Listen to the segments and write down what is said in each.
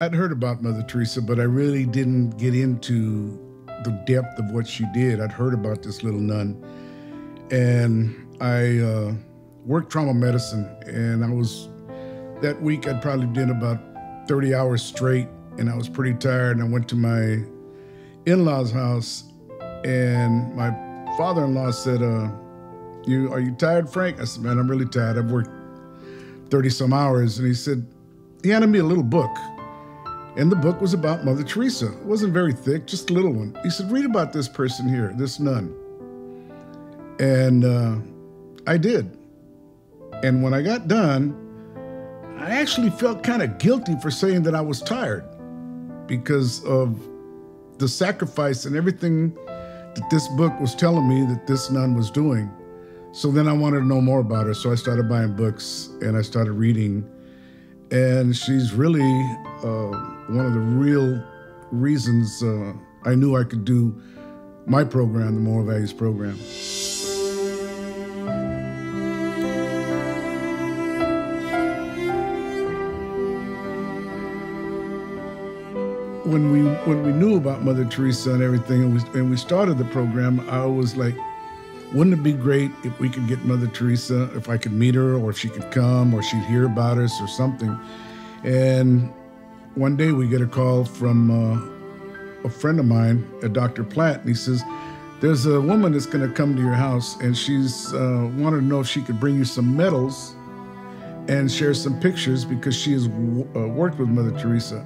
I'd heard about Mother Teresa, but I really didn't get into the depth of what she did. I'd heard about this little nun, and I uh, worked trauma medicine, and I was that week I'd probably been about 30 hours straight, and I was pretty tired. And I went to my in-laws' house, and my father-in-law said, uh, "You are you tired, Frank?" I said, "Man, I'm really tired. I've worked 30 some hours," and he said, he handed me a little book and the book was about Mother Teresa. It wasn't very thick, just a little one. He said, Read about this person here, this nun. And uh, I did. And when I got done, I actually felt kind of guilty for saying that I was tired because of the sacrifice and everything that this book was telling me that this nun was doing. So then I wanted to know more about her. So I started buying books and I started reading. And she's really. Uh, one of the real reasons uh, I knew I could do my program, the Moral Values program. When we when we knew about Mother Teresa and everything, and we, and we started the program, I was like, wouldn't it be great if we could get Mother Teresa, if I could meet her, or if she could come, or she'd hear about us, or something. And one day we get a call from uh, a friend of mine, a Dr. Platt, and he says, There's a woman that's going to come to your house, and she's uh, wanted to know if she could bring you some medals and share some pictures because she has w- uh, worked with Mother Teresa.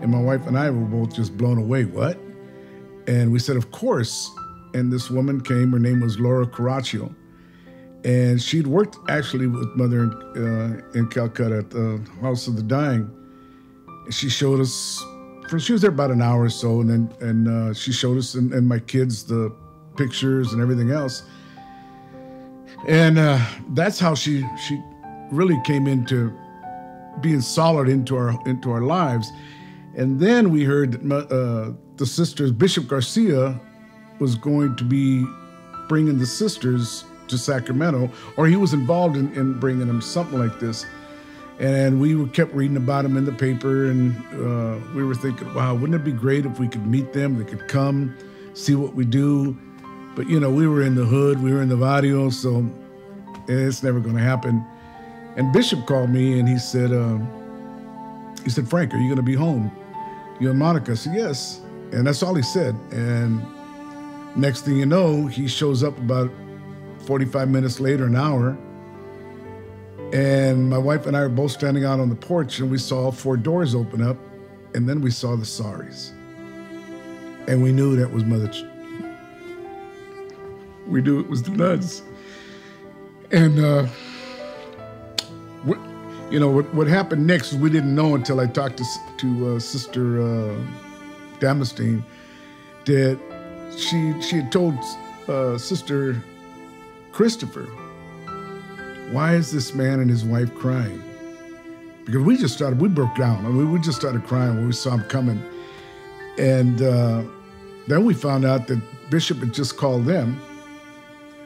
And my wife and I were both just blown away. What? And we said, Of course. And this woman came, her name was Laura Caraccio. And she'd worked actually with Mother in, uh, in Calcutta at the House of the Dying she showed us. She was there about an hour or so, and then and uh, she showed us and, and, my kids the pictures and everything else. And uh, that's how she she really came into being solid into our into our lives. And then we heard that uh, the sisters, Bishop Garcia, was going to be bringing the sisters to Sacramento, or he was involved in, in bringing them something like this. And we were kept reading about them in the paper, and uh, we were thinking, wow, wouldn't it be great if we could meet them? They could come, see what we do. But you know, we were in the hood, we were in the barrio, so it's never going to happen. And Bishop called me, and he said, uh, he said, Frank, are you going to be home? You and Monica? I said, yes. And that's all he said. And next thing you know, he shows up about 45 minutes later, an hour and my wife and I were both standing out on the porch, and we saw four doors open up, and then we saw the saris. And we knew that was Mother. Ch- we knew it was the nuns. And, uh, what, you know, what, what happened next we didn't know until I talked to, to uh, Sister uh, Damastine that she, she had told uh, Sister Christopher why is this man and his wife crying? Because we just started, we broke down. I mean, we just started crying when we saw him coming. And uh, then we found out that Bishop had just called them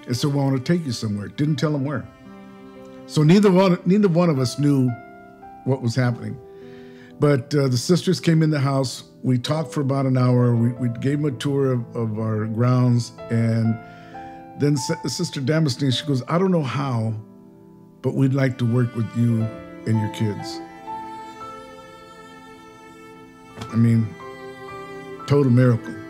and said, We want to take you somewhere. Didn't tell them where. So neither one, neither one of us knew what was happening. But uh, the sisters came in the house. We talked for about an hour. We, we gave them a tour of, of our grounds. And then Sister Damastine, she goes, I don't know how but we'd like to work with you and your kids. I mean, total miracle.